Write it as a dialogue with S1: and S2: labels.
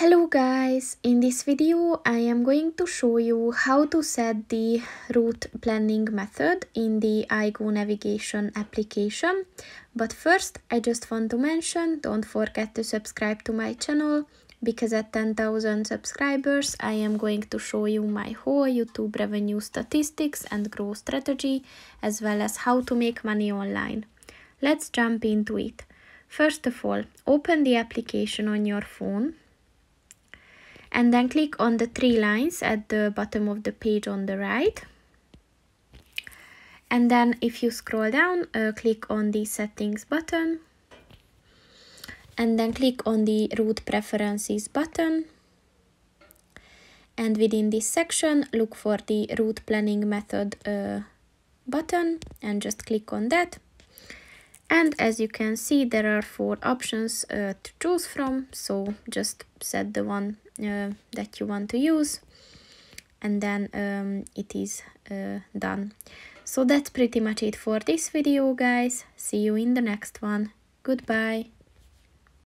S1: Hello guys, in this video I am going to show you how to set the route planning method in the iGo navigation application. But first I just want to mention, don't forget to subscribe to my channel because at 10,000 subscribers I am going to show you my whole YouTube revenue statistics and growth strategy as well as how to make money online. Let's jump into it. First of all, open the application on your phone and then click on the three lines at the bottom of the page on the right. And then if you scroll down uh, click on the settings button. And then click on the route preferences button. And within this section look for the route planning method uh, button and just click on that and as you can see there are four options uh, to choose from. So just set the one uh, that you want to use. And then um, it is uh, done. So that's pretty much it for this video guys. See you in the next one. Goodbye